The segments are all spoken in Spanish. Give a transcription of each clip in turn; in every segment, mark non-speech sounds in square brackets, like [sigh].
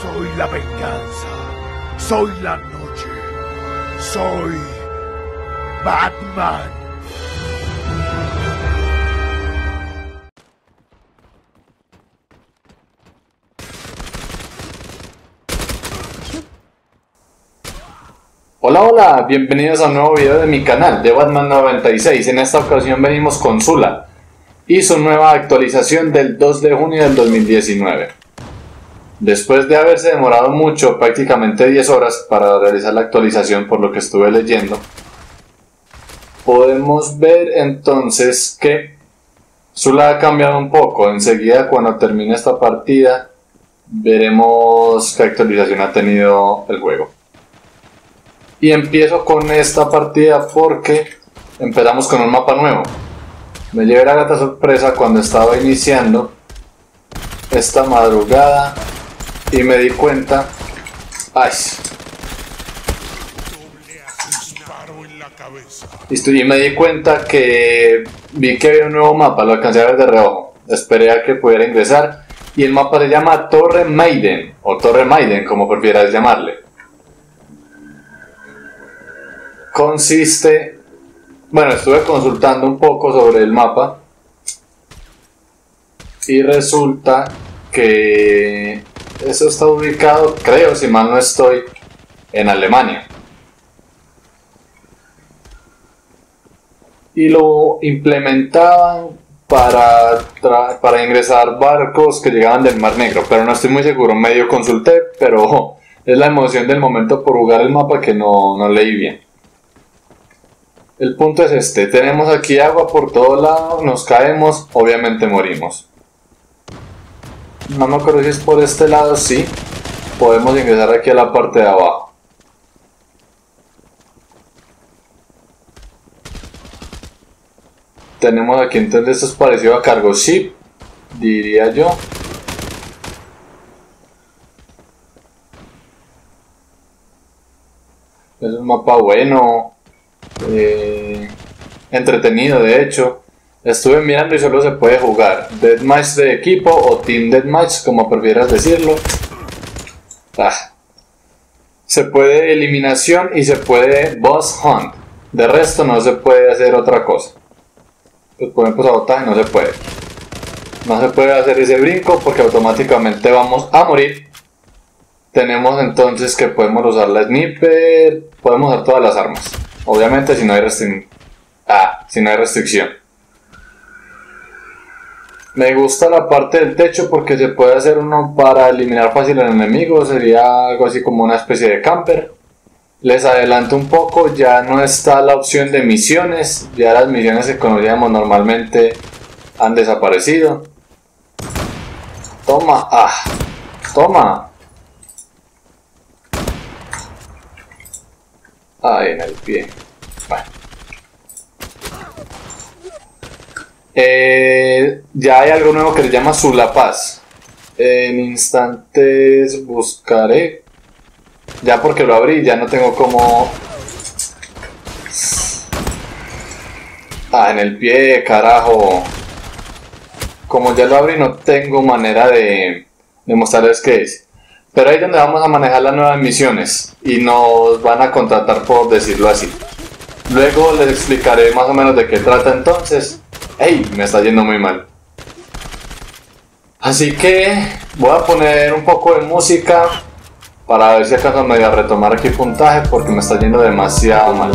Soy la venganza. Soy la noche. Soy Batman. Hola, hola, bienvenidos a un nuevo video de mi canal de Batman 96. En esta ocasión venimos con Zula y su nueva actualización del 2 de junio del 2019. Después de haberse demorado mucho, prácticamente 10 horas para realizar la actualización por lo que estuve leyendo, podemos ver entonces que Zula ha cambiado un poco. Enseguida cuando termine esta partida veremos qué actualización ha tenido el juego. Y empiezo con esta partida porque empezamos con un mapa nuevo. Me llevé la gata sorpresa cuando estaba iniciando esta madrugada y me di cuenta. ¡Ay! Listo, y me di cuenta que vi que había un nuevo mapa, lo alcancé a ver de reojo. Esperé a que pudiera ingresar y el mapa se llama Torre Maiden o Torre Maiden, como prefieras llamarle consiste, bueno, estuve consultando un poco sobre el mapa y resulta que eso está ubicado, creo, si mal no estoy, en Alemania. Y lo implementaban para, para ingresar barcos que llegaban del Mar Negro, pero no estoy muy seguro, medio consulté, pero es la emoción del momento por jugar el mapa que no, no leí bien. El punto es este, tenemos aquí agua por todos lados, nos caemos, obviamente morimos. No me acuerdo si es por este lado, sí. Podemos ingresar aquí a la parte de abajo. Tenemos aquí entonces esto es parecido a cargo ship, diría yo. Es un mapa bueno, eh, entretenido de hecho. Estuve mirando y solo se puede jugar Deathmatch de equipo o Team Deathmatch, como prefieras decirlo. Ah. Se puede eliminación y se puede boss hunt. De resto no se puede hacer otra cosa. Pues por ejemplo sabotaje no se puede. No se puede hacer ese brinco porque automáticamente vamos a morir. Tenemos entonces que podemos usar la sniper, podemos usar todas las armas. Obviamente si no hay restricción. Ah, si no hay restricción. Me gusta la parte del techo porque se puede hacer uno para eliminar fácil al enemigo. Sería algo así como una especie de camper. Les adelanto un poco, ya no está la opción de misiones. Ya las misiones que conocíamos normalmente han desaparecido. Toma, ah, toma. Ahí en el pie. Bueno. Eh, ya hay algo nuevo que se llama Paz. En instantes buscaré. Ya porque lo abrí, ya no tengo como... Ah, en el pie, carajo. Como ya lo abrí, no tengo manera de, de mostrarles qué es. Pero ahí es donde vamos a manejar las nuevas misiones y nos van a contratar por decirlo así. Luego les explicaré más o menos de qué trata entonces. ¡Ey! Me está yendo muy mal. Así que voy a poner un poco de música para ver si acaso me voy a retomar aquí puntaje porque me está yendo demasiado mal.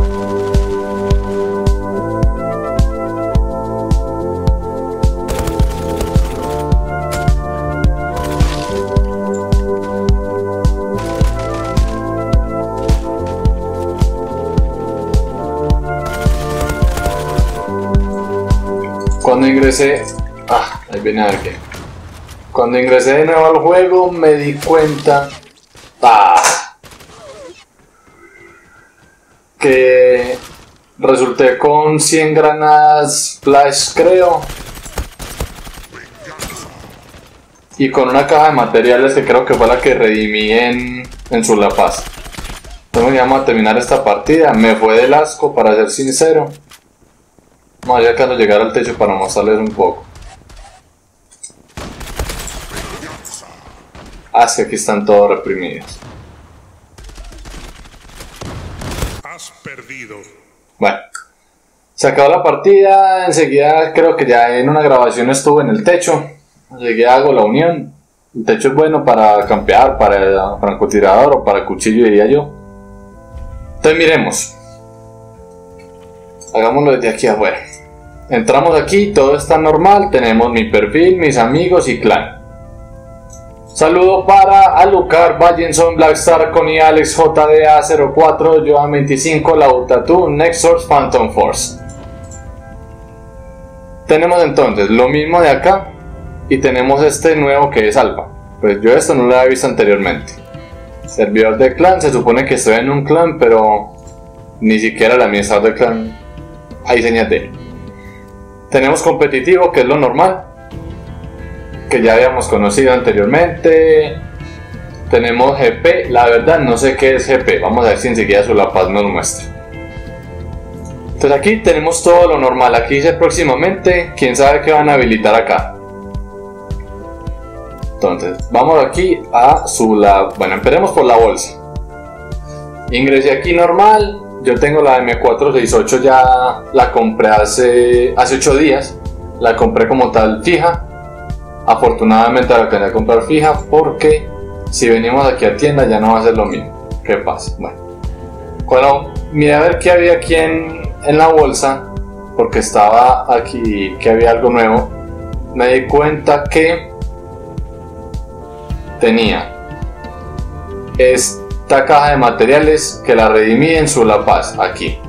Ingresé... Ah, ahí viene alguien. Cuando ingresé de nuevo al juego me di cuenta... Ah, que resulté con 100 granadas flash creo. Y con una caja de materiales que creo que fue la que redimí en, en su La Paz. Entonces vamos a terminar esta partida. Me fue del asco para ser sincero. Vamos a cuando llegar al techo para mostrarles un poco. Ah, que aquí están todos reprimidos. Has perdido. Bueno, se acabó la partida. Enseguida creo que ya en una grabación estuve en el techo. Enseguida hago la unión. El techo es bueno para campear, para el francotirador o para cuchillo, diría yo. Entonces miremos. Hagámoslo desde aquí afuera. Entramos aquí, todo está normal. Tenemos mi perfil, mis amigos y clan. Saludo para Alucard, Vallenson, Blackstar, Connie, Alex, JDA04, Joan 25, Lautatu, Nexus, Phantom Force. Tenemos entonces lo mismo de acá y tenemos este nuevo que es Alpha. Pues yo esto no lo había visto anteriormente. Servidor de clan, se supone que estoy en un clan, pero ni siquiera el administrador del clan hay señas de él. Tenemos competitivo, que es lo normal que ya habíamos conocido anteriormente. Tenemos GP, la verdad no sé qué es GP, vamos a ver si enseguida su La Paz nos muestra. Entonces aquí tenemos todo lo normal, aquí dice próximamente, quién sabe qué van a habilitar acá. Entonces, vamos aquí a su la, bueno, empecemos por la bolsa. Ingresé aquí normal, yo tengo la M468 ya la compré hace hace 8 días, la compré como tal fija Afortunadamente la tenía que comprar fija porque si venimos aquí a tienda ya no va a ser lo mismo. ¿Qué pasa? Bueno, cuando miré a ver qué había aquí en, en la bolsa, porque estaba aquí que había algo nuevo, me di cuenta que tenía esta caja de materiales que la redimí en su La Paz, aquí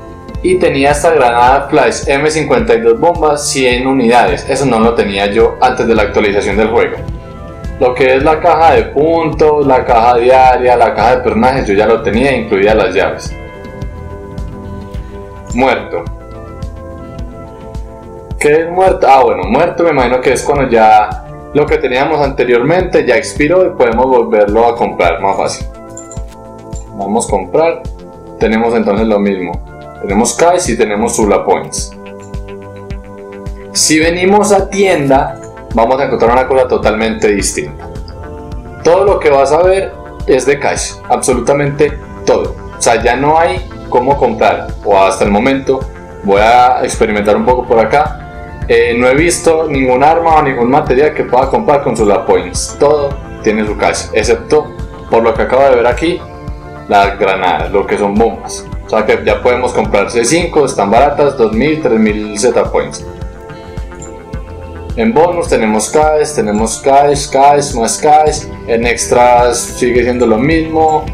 y tenía esta granada flash M52 bombas 100 unidades. Eso no lo tenía yo antes de la actualización del juego. Lo que es la caja de puntos, la caja diaria, la caja de personajes, yo ya lo tenía, incluidas las llaves. Muerto. ¿Qué es muerto? Ah, bueno, muerto me imagino que es cuando ya lo que teníamos anteriormente ya expiró y podemos volverlo a comprar más fácil. Vamos a comprar. Tenemos entonces lo mismo tenemos cash y tenemos Sula Points. Si venimos a tienda, vamos a encontrar una cosa totalmente distinta. Todo lo que vas a ver es de cash, absolutamente todo. O sea, ya no hay cómo comprar, o hasta el momento voy a experimentar un poco por acá. Eh, no he visto ningún arma o ningún material que pueda comprar con Sula Points. Todo tiene su cash, excepto por lo que acabo de ver aquí, las granadas, lo que son bombas. O sea que ya podemos comprarse 5, están baratas, 2000, 3000 Z points. En bonus tenemos cash, tenemos cash, cash, más cash. En extras sigue siendo lo mismo.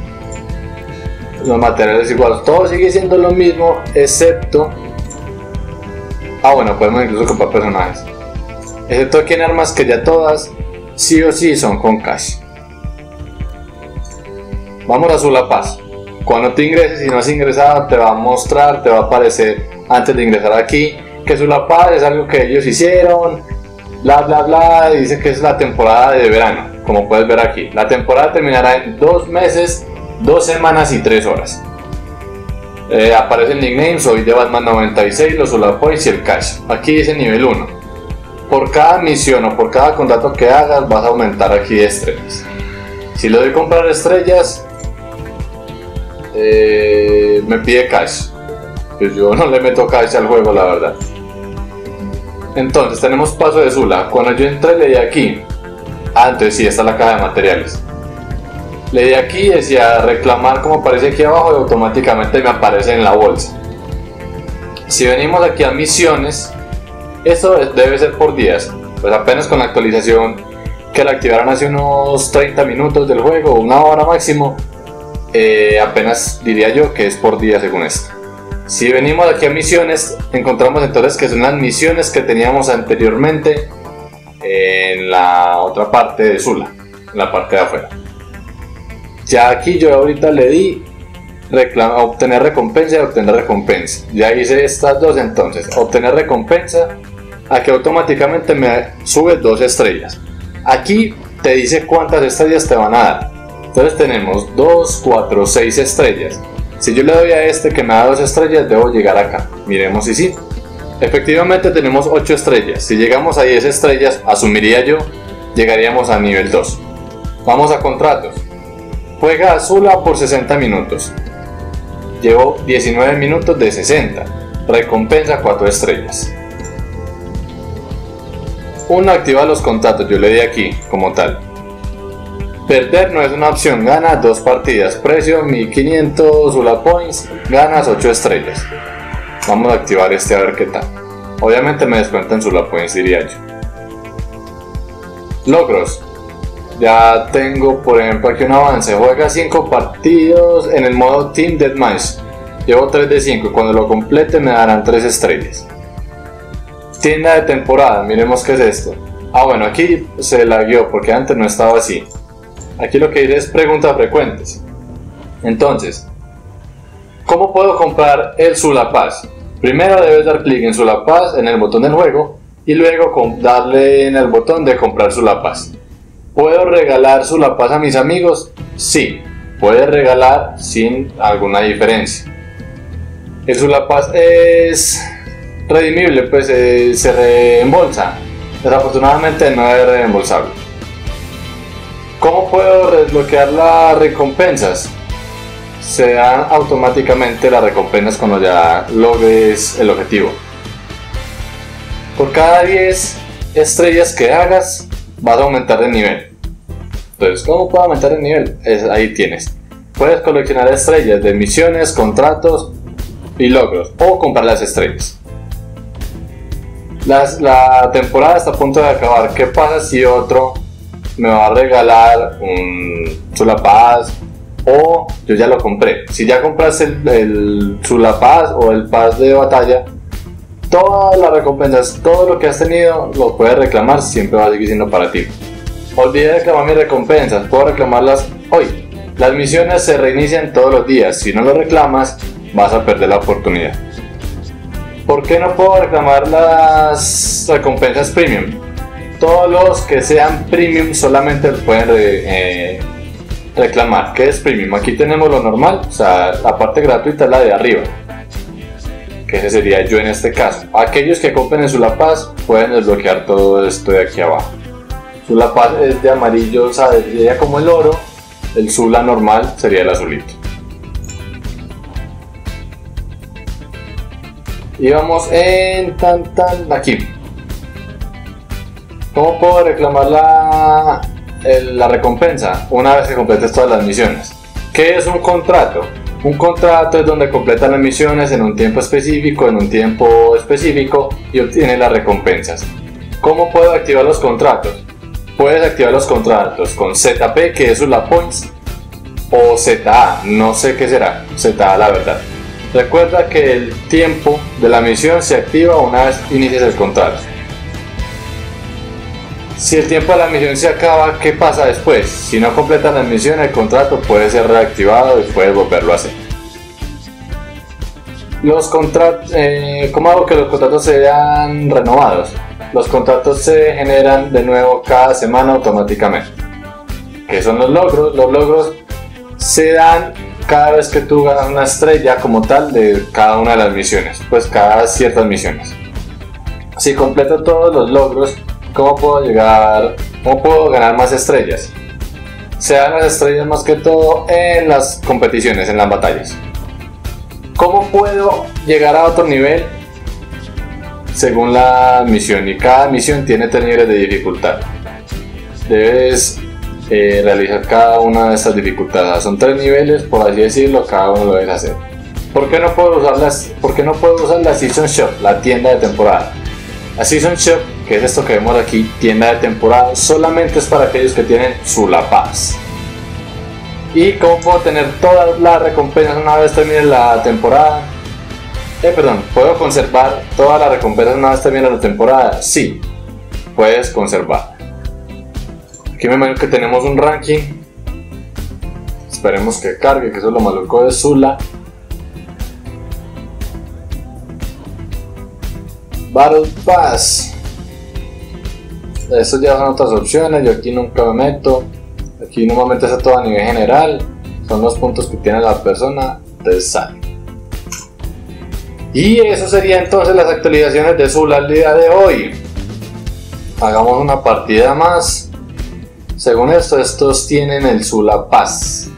Los materiales igual, todo sigue siendo lo mismo, excepto. Ah, bueno, podemos incluso comprar personajes. Excepto aquí en armas que ya todas, sí o sí, son con cash. Vamos a La Paz. Cuando te ingreses, y no has ingresado, te va a mostrar, te va a aparecer antes de ingresar aquí que Sulapaz es algo que ellos hicieron, bla bla bla, dice que es la temporada de verano, como puedes ver aquí. La temporada terminará en dos meses, dos semanas y tres horas. Eh, aparece el nickname, soy de Batman 96, los Sulapoys y el Cash. Aquí dice nivel 1. Por cada misión o por cada contrato que hagas vas a aumentar aquí de estrellas. Si le doy comprar estrellas, eh, me pide cash. Pues yo no le meto cash al juego, la verdad. Entonces tenemos paso de Zula. Cuando yo entré le di aquí. Antes sí, esta es la caja de materiales. Le di aquí decía reclamar como aparece aquí abajo y automáticamente me aparece en la bolsa. Si venimos aquí a misiones, esto debe ser por días. Pues apenas con la actualización que la activaron hace unos 30 minutos del juego, una hora máximo, eh, apenas diría yo que es por día según esto. Si venimos aquí a misiones, encontramos entonces que son las misiones que teníamos anteriormente en la otra parte de Zula, en la parte de afuera. Ya aquí yo ahorita le di obtener recompensa y obtener recompensa. Ya hice estas dos entonces, obtener recompensa, aquí automáticamente me sube dos estrellas. Aquí te dice cuántas estrellas te van a dar. Entonces tenemos 2, 4, 6 estrellas. Si yo le doy a este que me da 2 estrellas, debo llegar acá. Miremos si sí. Efectivamente tenemos 8 estrellas. Si llegamos a 10 estrellas, asumiría yo, llegaríamos a nivel 2. Vamos a contratos. Juega Azula por 60 minutos. Llevo 19 minutos de 60. Recompensa 4 estrellas. Uno activa los contratos, yo le di aquí como tal. Perder no es una opción, gana dos partidas, precio 1500 Zula Points, ganas 8 estrellas. Vamos a activar este a ver qué tal. Obviamente me descuentan Zula Points, diría yo. Logros. Ya tengo, por ejemplo, aquí un avance. Juega 5 partidos en el modo Team Deathmatch. Llevo 3 de 5 y cuando lo complete me darán 3 estrellas. Tienda de temporada, miremos qué es esto. Ah, bueno, aquí se la guió porque antes no estaba así. Aquí lo que dice es preguntas frecuentes. Entonces, ¿cómo puedo comprar el Sulapaz? Primero debes dar clic en Sulapaz en el botón del juego y luego darle en el botón de comprar Sulapaz. ¿Puedo regalar Sulapaz a mis amigos? Sí, puedes regalar sin alguna diferencia. El Sulapaz es redimible, pues eh, se reembolsa. Desafortunadamente no es reembolsable. ¿Cómo puedo desbloquear las recompensas? Se dan automáticamente las recompensas cuando ya logres el objetivo. Por cada 10 estrellas que hagas, vas a aumentar de nivel. Entonces, ¿cómo puedo aumentar de nivel? ahí tienes. Puedes coleccionar estrellas de misiones, contratos y logros o comprar las estrellas la temporada está a punto de acabar. ¿Qué pasa si otro me va a regalar un Sulapaz o yo ya lo compré? Si ya compraste el, el Sulapaz o el Paz de batalla, todas las recompensas, todo lo que has tenido, lo puedes reclamar, siempre va a seguir siendo para ti. Olvidé reclamar mis recompensas, puedo reclamarlas hoy. Las misiones se reinician todos los días, si no lo reclamas, vas a perder la oportunidad. ¿Por qué no puedo reclamar las recompensas premium? Todos los que sean premium solamente pueden eh, reclamar. ¿Qué es premium? Aquí tenemos lo normal, o sea, la parte gratuita es la de arriba. Que ese sería yo en este caso. Aquellos que compren en Sulapaz pueden desbloquear todo esto de aquí abajo. Sulapaz es de amarillo, o sea, sería como el oro. El Zula normal sería el azulito. y vamos en tan tan aquí. ¿Cómo puedo reclamar la, la recompensa una vez que completes todas las misiones? ¿Qué es un contrato? Un contrato es donde completas las misiones en un tiempo específico, en un tiempo específico y obtienes las recompensas. ¿Cómo puedo activar los contratos? Puedes activar los contratos con ZP, que es la Points, o ZA, no sé qué será, ZA la verdad. Recuerda que el tiempo de la misión se activa una vez inicias el contrato. Si el tiempo de la misión se acaba, ¿qué pasa después? Si no completan la misión, el contrato puede ser reactivado y puedes volverlo a hacer. Los contratos, eh, ¿cómo hago que los contratos sean renovados? Los contratos se generan de nuevo cada semana automáticamente. ¿Qué son los logros? Los logros se dan cada vez que tú ganas una estrella como tal de cada una de las misiones, pues cada ciertas misiones. Si completo todos los logros, ¿cómo puedo llegar, cómo puedo ganar más estrellas? Se dan las estrellas más que todo en las competiciones, en las batallas. ¿Cómo puedo llegar a otro nivel? Según la misión, y cada misión tiene tres niveles de dificultad. Debes eh, realizar cada una de estas dificultades. Son tres niveles, por así decirlo, cada uno lo debe hacer. ¿Por qué no puedo usar por qué no puedo usar la Season Shop, la tienda de temporada? La Season Shop, que es esto que vemos aquí, tienda de temporada, solamente es para aquellos que tienen su Paz. ¿Y cómo puedo tener todas las recompensas una vez termine la temporada? Eh, perdón, ¿puedo conservar todas las recompensas una vez termine la temporada? Sí, puedes conservar. Aquí me imagino que tenemos un ranking. Esperemos que cargue, que eso es lo maluco de Zula. Battle Pass. Estas ya son otras opciones, yo aquí nunca me meto. Aquí normalmente está todo a nivel general. Son los puntos que tiene la persona, de sale. Y eso sería entonces las actualizaciones de Zula al día de hoy. Hagamos una partida más Según esto, estos tienen el Zula Paz.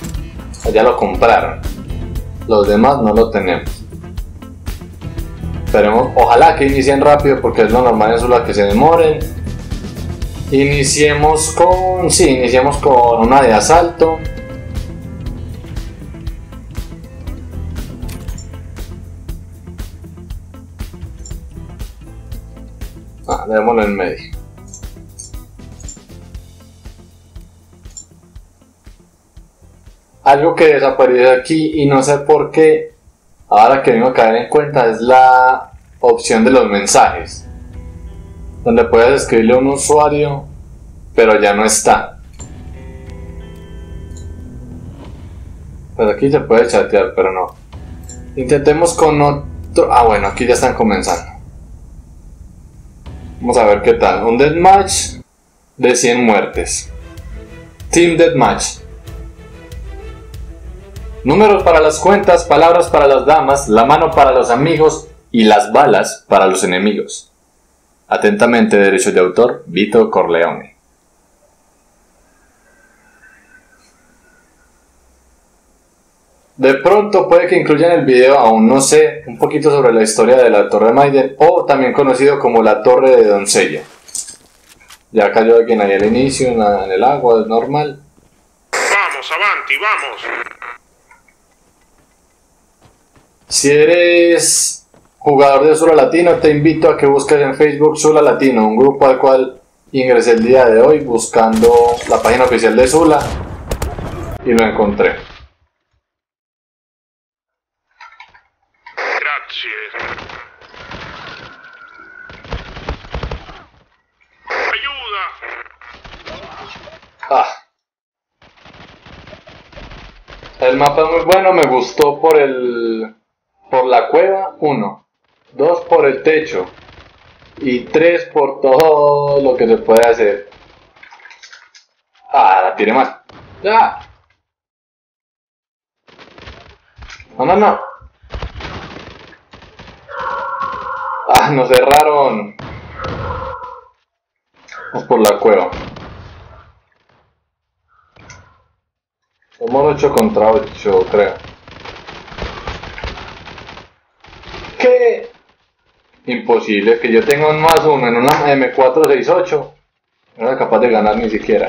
Ya lo compraron. Los demás no lo tenemos. Esperemos, ojalá que inicien rápido porque es lo normal en Zula que se demoren. Iniciemos con. Sí, iniciemos con una de asalto. Ah, démoslo en medio. Algo que desapareció aquí y no sé por qué, ahora que vengo a caer en cuenta, es la opción de los mensajes. Donde puedes escribirle a un usuario, pero ya no está. Pues aquí se puede chatear, pero no. Intentemos con otro. Ah, bueno, aquí ya están comenzando. Vamos a ver qué tal. Un deathmatch de 100 muertes. Team Deathmatch. Números para las cuentas, palabras para las damas, la mano para los amigos y las balas para los enemigos. Atentamente, derecho de autor, Vito Corleone. De pronto puede que incluyan el video, aún no sé, un poquito sobre la historia de la Torre Maiden o también conocido como la Torre de Doncella. Ya cayó alguien ahí al inicio, en, la- en el agua, es normal. Vamos, avanti, vamos. Si eres jugador de Sula Latino, te invito a que busques en Facebook Sula Latino, un grupo al cual ingresé el día de hoy buscando la página oficial de Sula y lo encontré. Grazie. Ayuda. Ah. El mapa es muy bueno, me gustó por el por la cueva, uno, dos por el techo y tres por todo lo que se puede hacer. Ah, la tiré mal. Ya. No, no, no. Ah, nos cerraron. Vamos por la cueva. Somos 8 contra 8, creo. ¿Qué? Imposible que yo tenga un más uno en una M468. No era capaz de ganar ni siquiera.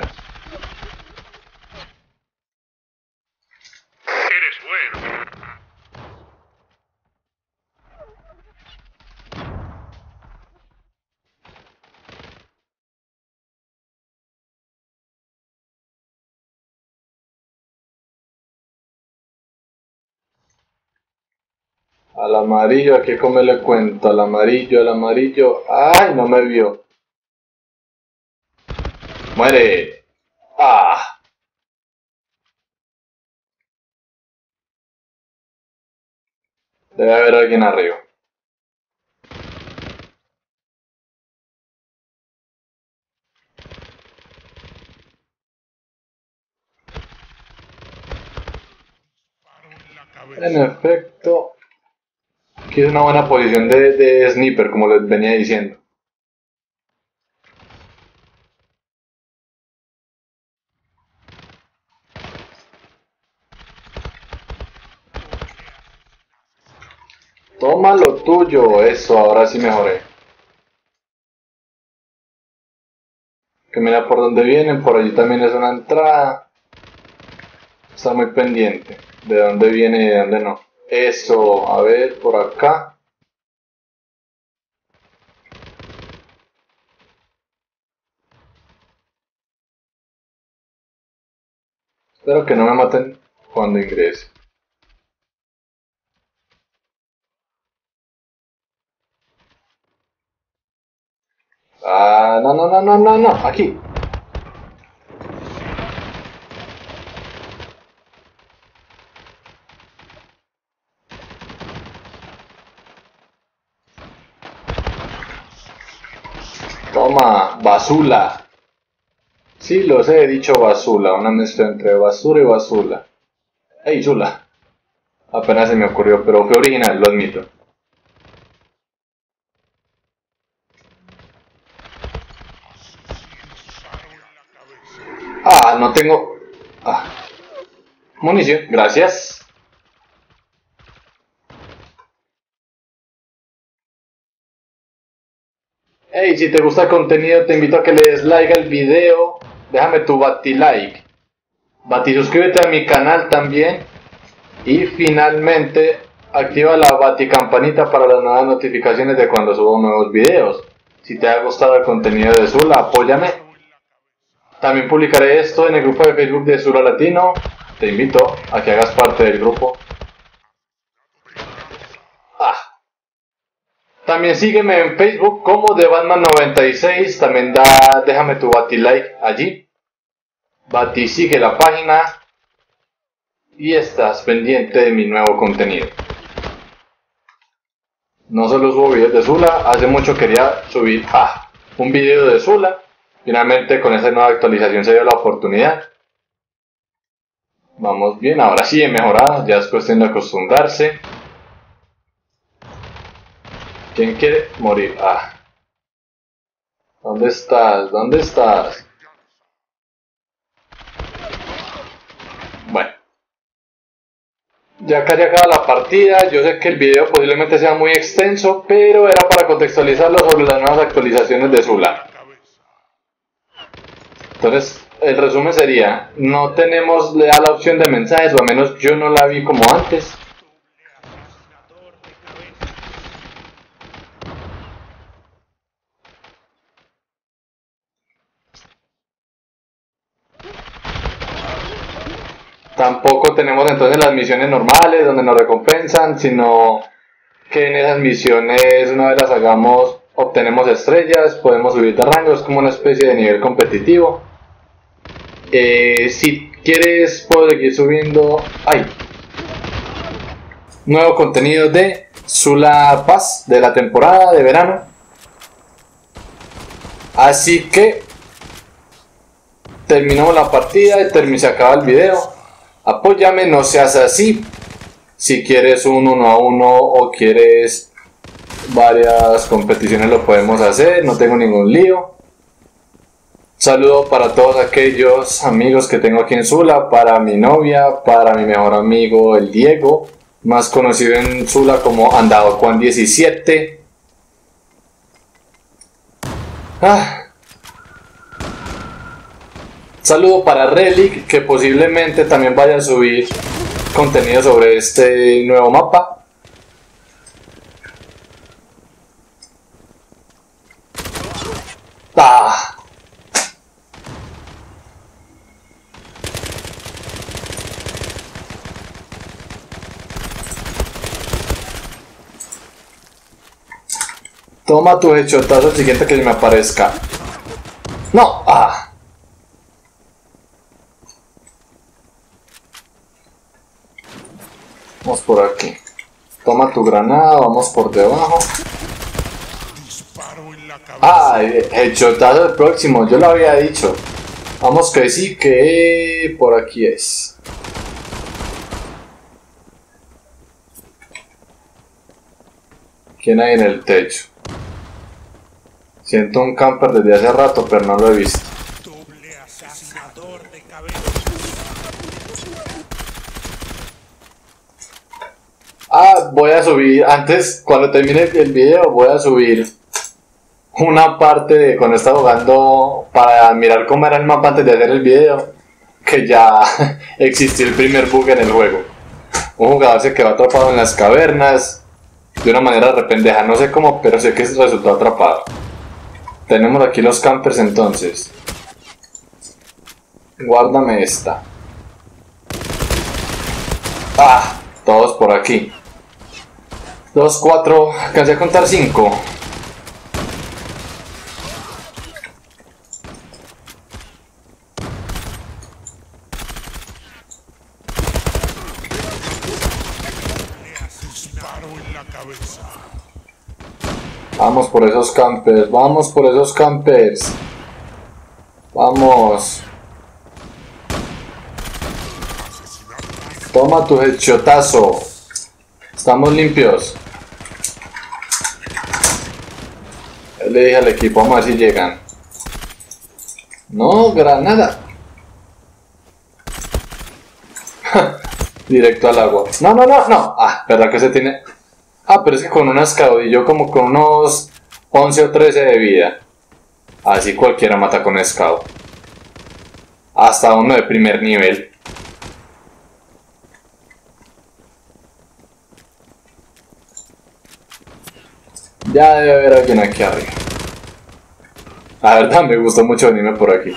Eres bueno. Al amarillo, aquí como le cuento, al amarillo, al amarillo. ¡Ay! No me vio. ¡Muere! ¡Ah! Debe haber alguien arriba. En efecto, aquí es una buena posición de, de sniper, como les venía diciendo. Toma lo tuyo, eso, ahora sí mejoré. Que mira por dónde vienen, por allí también es una entrada. Está muy pendiente de dónde viene y de dónde no. Eso, a ver, por acá. Espero que no me maten cuando ingrese. Ah, no, no, no, no, no, no, aquí. Basula. Sí, los he dicho basula, una mezcla entre basura y basula. ¡Ey, Zula! Apenas se me ocurrió, pero fue original, lo admito. Ah, no tengo. Ah. Munición, gracias. Hey, si te gusta el contenido, te invito a que le des like al video. Déjame tu bati like. Bati suscríbete a mi canal también. Y finalmente, activa la bati campanita para las nuevas notificaciones de cuando subo nuevos videos. Si te ha gustado el contenido de Zula, apóyame. También publicaré esto en el grupo de Facebook de Zula Latino. Te invito a que hagas parte del grupo. También sígueme en Facebook como de Batman96. También da, déjame tu bati like allí. Bati sigue la página. Y estás pendiente de mi nuevo contenido. No solo subo videos de Zula, hace mucho quería subir ah, un video de Zula. Finalmente con esa nueva actualización se dio la oportunidad. Vamos bien, ahora sí he mejorado, ya es cuestión de acostumbrarse. ¿Quién quiere morir? Ah. ¿Dónde estás? ¿Dónde estás? Bueno. Ya casi acaba la partida, yo sé que el video posiblemente sea muy extenso, pero era para contextualizarlo sobre las nuevas actualizaciones de Zula. Entonces, el resumen sería, no tenemos la opción de mensajes, o al menos yo no la vi como antes. Tampoco tenemos entonces las misiones normales donde nos recompensan, sino que en esas misiones una vez las hagamos obtenemos estrellas, podemos subir de rango, es como una especie de nivel competitivo. Eh, si quieres puedo seguir subiendo... ¡Ay! Nuevo contenido de Zula Paz de la temporada de verano. Así que terminamos la partida y se acaba el video. Apóyame, no seas así. Si quieres un uno a uno o quieres varias competiciones lo podemos hacer, no tengo ningún lío. Saludo para todos aquellos amigos que tengo aquí en Zula, para mi novia, para mi mejor amigo el Diego, más conocido en Zula como Andado Juan 17. Ah. Saludo para Relic, que posiblemente también vaya a subir contenido sobre este nuevo mapa. Ah. Toma tu hechotazo siguiente que me aparezca. No, ah. Vamos por aquí. Toma tu granada, vamos por debajo. Ah, el próximo, yo lo había dicho. Vamos que sí, que por aquí es. ¿Quién hay en el techo? Siento un camper desde hace rato, pero no lo he visto. Ah, voy a subir, antes, cuando termine el video, voy a subir una parte de cuando estaba jugando para mirar cómo era el mapa antes de hacer el video, que ya [laughs] existió el primer bug en el juego. Un jugador se quedó atrapado en las cavernas de una manera rependeja, no sé cómo, pero sé que resultó atrapado. Tenemos aquí los campers entonces. Guárdame esta. Ah, todos por aquí. 2, 4, alcancé a contar 5. Vamos por esos campers, vamos por esos campers. Vamos. Toma tu hechotazo. Estamos limpios. Le dije al equipo, vamos a ver si llegan. No, granada. [laughs] Directo al agua. No, no, no, no. Ah, verdad que se tiene... Ah, pero es que con un caudillo como con unos 11 o 13 de vida. Así cualquiera mata con scout. Hasta uno de primer nivel. Ya debe haber alguien aquí arriba. La verdad me gustó mucho venirme por aquí.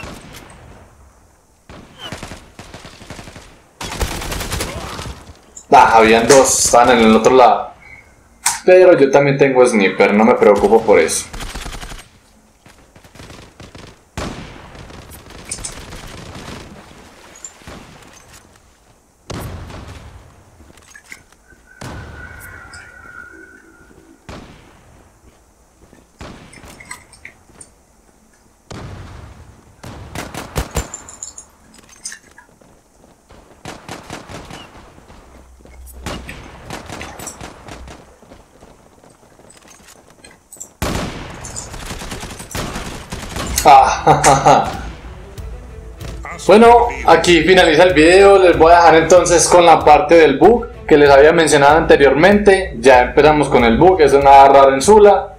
Ah, habían dos, estaban en el otro lado. Pero yo también tengo sniper, no me preocupo por eso. Bueno, aquí finaliza el video. Les voy a dejar entonces con la parte del bug que les había mencionado anteriormente. Ya empezamos con el bug, es una rara en Zula.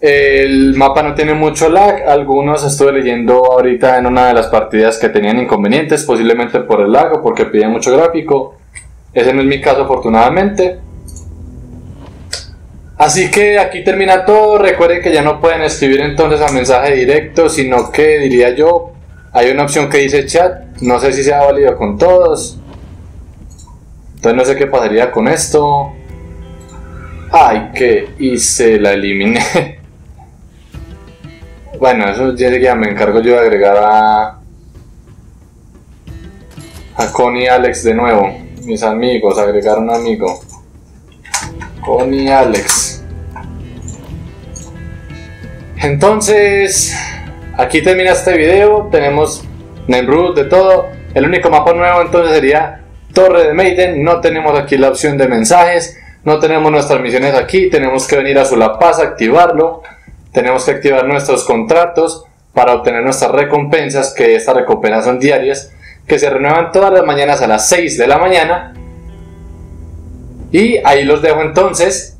El mapa no tiene mucho lag. Algunos estuve leyendo ahorita en una de las partidas que tenían inconvenientes, posiblemente por el lag o porque pide mucho gráfico. Ese no es mi caso, afortunadamente. Así que aquí termina todo. Recuerden que ya no pueden escribir entonces a mensaje directo, sino que diría yo, hay una opción que dice chat. No sé si sea válido con todos. Entonces no sé qué pasaría con esto. Ay, que hice, la eliminé. [laughs] bueno, eso ya me encargo yo de agregar a. A Connie y Alex de nuevo. Mis amigos, agregar un amigo. Connie Alex. Entonces, aquí termina este video. Tenemos Nemrut de todo. El único mapa nuevo entonces sería Torre de Maiden. No tenemos aquí la opción de mensajes. No tenemos nuestras misiones aquí. Tenemos que venir a Sulapaz a activarlo. Tenemos que activar nuestros contratos para obtener nuestras recompensas, que estas recompensas son diarias, que se renuevan todas las mañanas a las 6 de la mañana. Y ahí los dejo entonces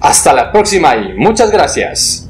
hasta la próxima y muchas gracias.